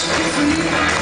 Tiffany.